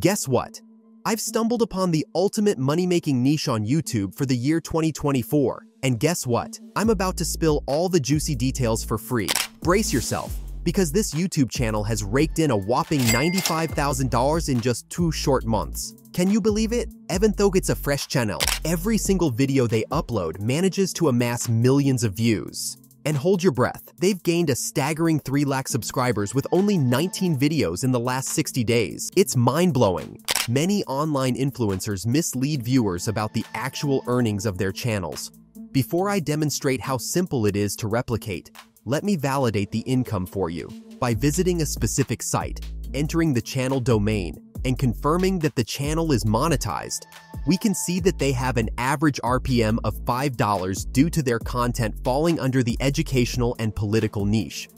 Guess what? I've stumbled upon the ultimate money-making niche on YouTube for the year 2024. And guess what? I'm about to spill all the juicy details for free. Brace yourself, because this YouTube channel has raked in a whopping $95,000 in just two short months. Can you believe it? Even though it's a fresh channel, every single video they upload manages to amass millions of views. And hold your breath, they've gained a staggering 3 lakh subscribers with only 19 videos in the last 60 days. It's mind-blowing. Many online influencers mislead viewers about the actual earnings of their channels. Before I demonstrate how simple it is to replicate, let me validate the income for you by visiting a specific site, entering the channel domain, and confirming that the channel is monetized. We can see that they have an average RPM of $5 due to their content falling under the educational and political niche.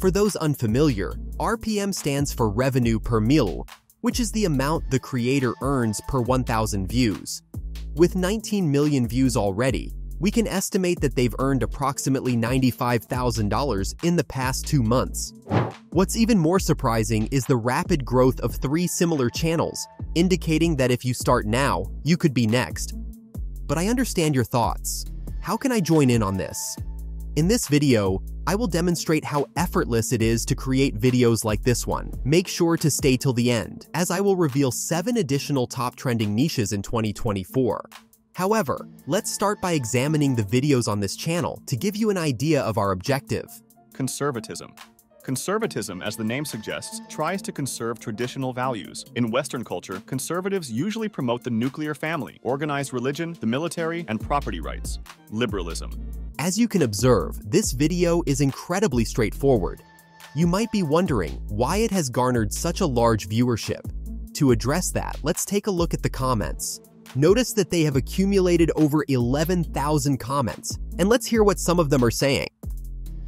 For those unfamiliar, RPM stands for Revenue Per Mille, which is the amount the creator earns per 1,000 views. With 19 million views already, we can estimate that they've earned approximately $95,000 in the past two months. What's even more surprising is the rapid growth of three similar channels, indicating that if you start now, you could be next. But I understand your thoughts. How can I join in on this? In this video, I will demonstrate how effortless it is to create videos like this one. Make sure to stay till the end, as I will reveal 7 additional top trending niches in 2024. However, let's start by examining the videos on this channel to give you an idea of our objective. Conservatism. Conservatism, as the name suggests, tries to conserve traditional values. In Western culture, conservatives usually promote the nuclear family, organized religion, the military, and property rights. Liberalism. As you can observe, this video is incredibly straightforward. You might be wondering why it has garnered such a large viewership. To address that, let's take a look at the comments. Notice that they have accumulated over 11,000 comments, and let's hear what some of them are saying.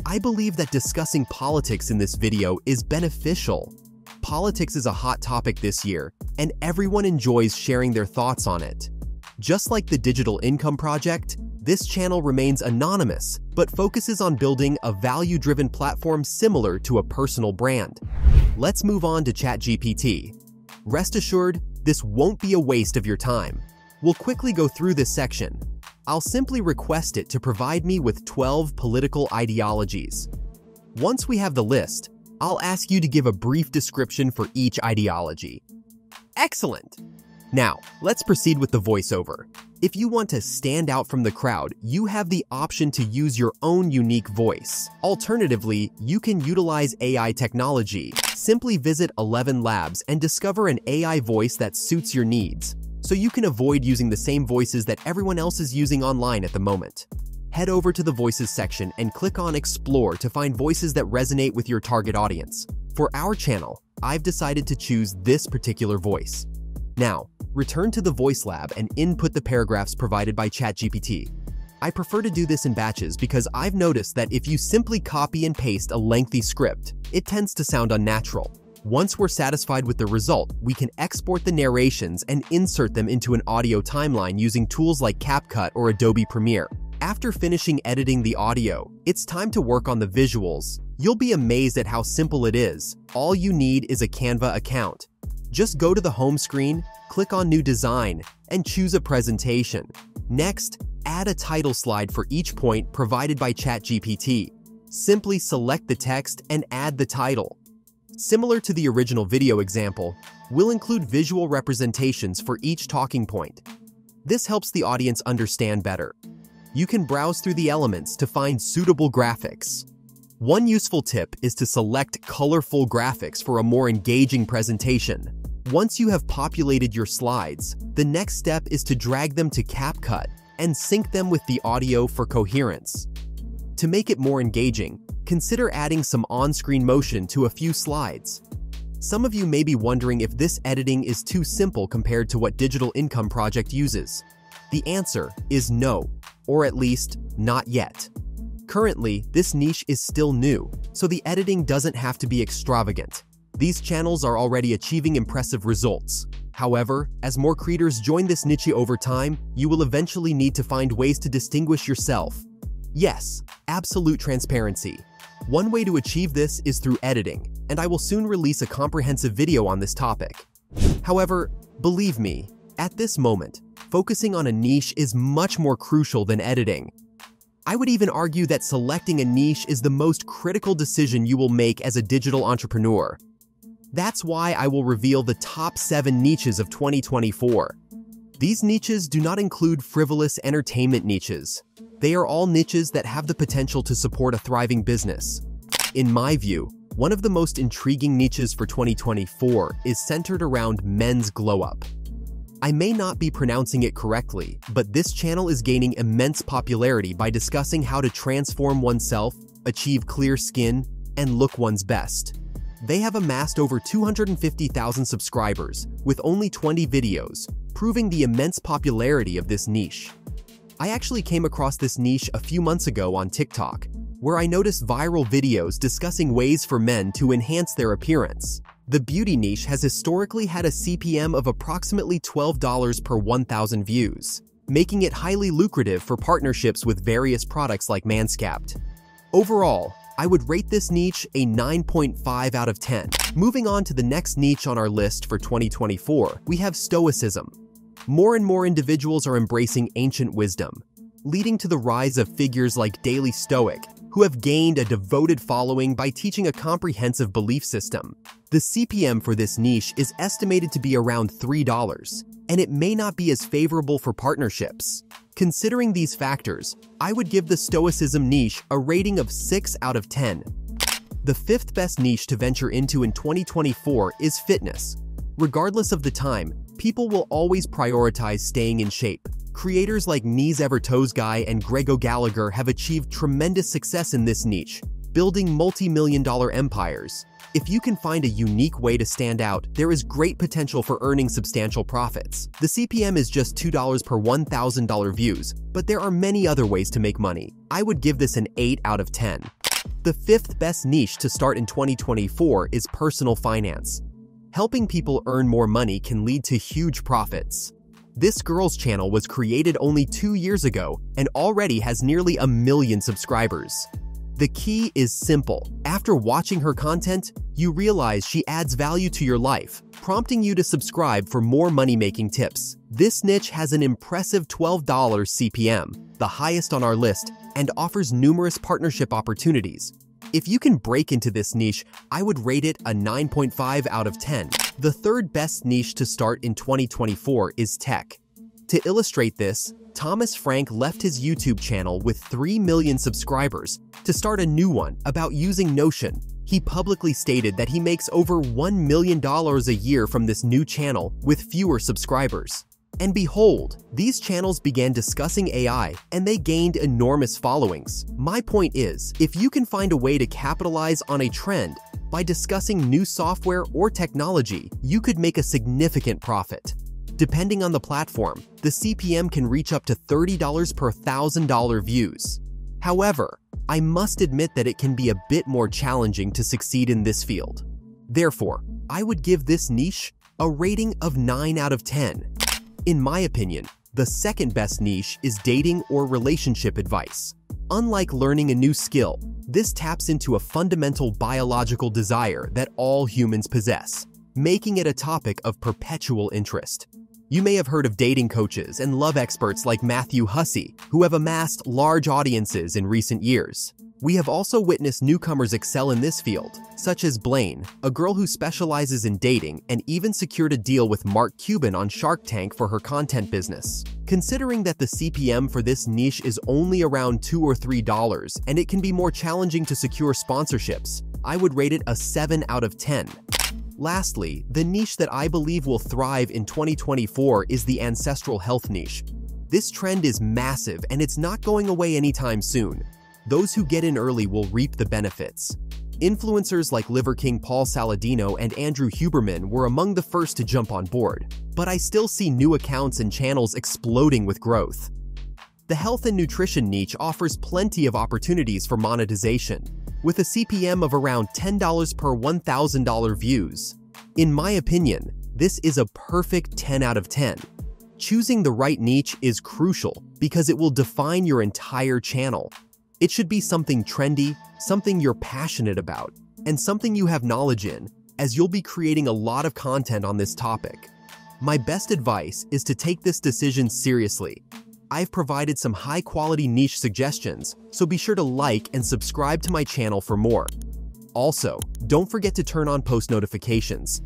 I believe that discussing politics in this video is beneficial. Politics is a hot topic this year, and everyone enjoys sharing their thoughts on it. Just like the Digital Income Project, this channel remains anonymous, but focuses on building a value-driven platform similar to a personal brand. Let's move on to ChatGPT. Rest assured, this won't be a waste of your time. We'll quickly go through this section. I'll simply request it to provide me with 12 political ideologies. Once we have the list, I'll ask you to give a brief description for each ideology. Excellent! Now, let's proceed with the voiceover. If you want to stand out from the crowd, you have the option to use your own unique voice. Alternatively, you can utilize AI technology. Simply visit ElevenLabs and discover an AI voice that suits your needs so you can avoid using the same voices that everyone else is using online at the moment. Head over to the Voices section and click on Explore to find voices that resonate with your target audience. For our channel, I've decided to choose this particular voice. Now, return to the Voice Lab and input the paragraphs provided by ChatGPT. I prefer to do this in batches because I've noticed that if you simply copy and paste a lengthy script, it tends to sound unnatural. Once we're satisfied with the result, we can export the narrations and insert them into an audio timeline using tools like CapCut or Adobe Premiere. After finishing editing the audio, it's time to work on the visuals. You'll be amazed at how simple it is. All you need is a Canva account. Just go to the home screen, click on New Design, and choose a presentation. Next, add a title slide for each point provided by ChatGPT. Simply select the text and add the title. Similar to the original video example, we'll include visual representations for each talking point. This helps the audience understand better. You can browse through the elements to find suitable graphics. One useful tip is to select colorful graphics for a more engaging presentation. Once you have populated your slides, the next step is to drag them to CapCut and sync them with the audio for coherence. To make it more engaging, consider adding some on-screen motion to a few slides. Some of you may be wondering if this editing is too simple compared to what Digital Income Project uses. The answer is no, or at least, not yet. Currently, this niche is still new, so the editing doesn't have to be extravagant. These channels are already achieving impressive results. However, as more creators join this niche over time, you will eventually need to find ways to distinguish yourself. Yes, absolute transparency. One way to achieve this is through editing, and I will soon release a comprehensive video on this topic. However, believe me, at this moment, focusing on a niche is much more crucial than editing. I would even argue that selecting a niche is the most critical decision you will make as a digital entrepreneur. That's why I will reveal the top 7 niches of 2024. These niches do not include frivolous entertainment niches. They are all niches that have the potential to support a thriving business. In my view, one of the most intriguing niches for 2024 is centered around men's glow-up. I may not be pronouncing it correctly, but this channel is gaining immense popularity by discussing how to transform oneself, achieve clear skin, and look one's best. They have amassed over 250,000 subscribers, with only 20 videos, proving the immense popularity of this niche. I actually came across this niche a few months ago on TikTok, where I noticed viral videos discussing ways for men to enhance their appearance. The beauty niche has historically had a CPM of approximately $12 per 1,000 views, making it highly lucrative for partnerships with various products like Manscaped. Overall, I would rate this niche a 9.5 out of 10. Moving on to the next niche on our list for 2024, we have Stoicism. More and more individuals are embracing ancient wisdom, leading to the rise of figures like Daily Stoic, who have gained a devoted following by teaching a comprehensive belief system. The CPM for this niche is estimated to be around $3, and it may not be as favorable for partnerships. Considering these factors, I would give the Stoicism niche a rating of 6 out of 10. The fifth best niche to venture into in 2024 is fitness. Regardless of the time, people will always prioritize staying in shape. Creators like Knees Over Toes Guy and Greg O'Gallagher have achieved tremendous success in this niche, building multi-million dollar empires. If you can find a unique way to stand out, there is great potential for earning substantial profits. The CPM is just $2 per $1,000 views, but there are many other ways to make money. I would give this an 8 out of 10. The fifth best niche to start in 2024 is personal finance. Helping people earn more money can lead to huge profits. This girl's channel was created only two years ago and already has nearly a million subscribers. The key is simple. After watching her content, you realize she adds value to your life, prompting you to subscribe for more money-making tips. This niche has an impressive $12 CPM, the highest on our list, and offers numerous partnership opportunities. If you can break into this niche, I would rate it a 9.5 out of 10. The third best niche to start in 2024 is tech. To illustrate this, Thomas Frank left his YouTube channel with 3 million subscribers to start a new one about using Notion. He publicly stated that he makes over $1 million a year from this new channel with fewer subscribers. And behold, these channels began discussing AI and they gained enormous followings. My point is, if you can find a way to capitalize on a trend by discussing new software or technology, you could make a significant profit. Depending on the platform, the CPM can reach up to $30 per $1,000 views. However, I must admit that it can be a bit more challenging to succeed in this field. Therefore, I would give this niche a rating of 9 out of 10. In my opinion, the second best niche is dating or relationship advice. Unlike learning a new skill, this taps into a fundamental biological desire that all humans possess, making it a topic of perpetual interest. You may have heard of dating coaches and love experts like Matthew Hussey, who have amassed large audiences in recent years. We have also witnessed newcomers excel in this field, such as Blaine, a girl who specializes in dating and even secured a deal with Mark Cuban on Shark Tank for her content business. Considering that the CPM for this niche is only around 2 or $3 and it can be more challenging to secure sponsorships, I would rate it a 7 out of 10. Lastly, the niche that I believe will thrive in 2024 is the ancestral health niche. This trend is massive and it's not going away anytime soon. Those who get in early will reap the benefits. Influencers like Liver King Paul Saladino and Andrew Huberman were among the first to jump on board, but I still see new accounts and channels exploding with growth. The health and nutrition niche offers plenty of opportunities for monetization, with a CPM of around $10 per $1,000 views. In my opinion, this is a perfect 10 out of 10. Choosing the right niche is crucial because it will define your entire channel it should be something trendy, something you're passionate about, and something you have knowledge in, as you'll be creating a lot of content on this topic. My best advice is to take this decision seriously. I've provided some high-quality niche suggestions, so be sure to like and subscribe to my channel for more. Also, don't forget to turn on post notifications.